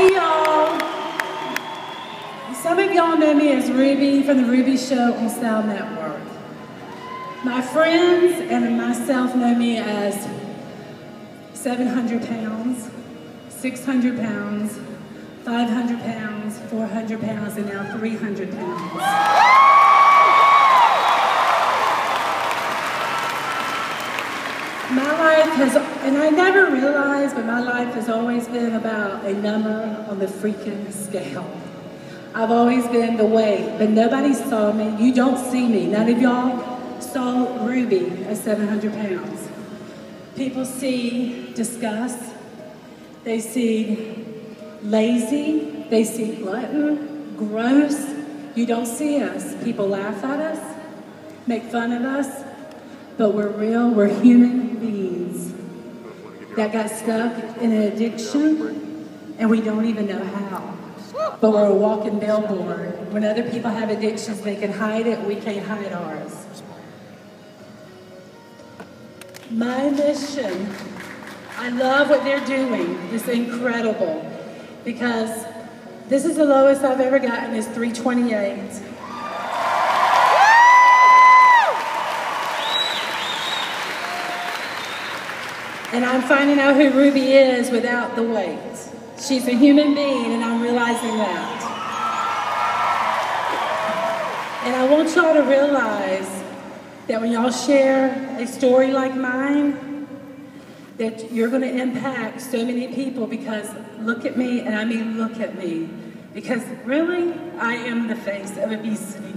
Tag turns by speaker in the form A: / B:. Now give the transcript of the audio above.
A: Hey y'all! Some of y'all know me as Ruby from the Ruby Show on Sound Network. My friends and myself know me as 700 pounds, 600 pounds, 500 pounds, 400 pounds, and now 300 pounds. My life has, and I never realized, but my life has always been about a number on the freaking scale. I've always been the way, but nobody saw me. You don't see me. None of y'all saw Ruby at 700 pounds. People see disgust. They see lazy. They see glutton, gross. You don't see us. People laugh at us, make fun of us, but we're real, we're human that got stuck in an addiction and we don't even know how. But we're a walking billboard. When other people have addictions, they can hide it, we can't hide ours. My mission, I love what they're doing. It's incredible because this is the lowest I've ever gotten is 328. And I'm finding out who Ruby is without the weight. She's a human being, and I'm realizing that. And I want y'all to realize that when y'all share a story like mine, that you're going to impact so many people because look at me, and I mean look at me. Because really, I am the face of obesity.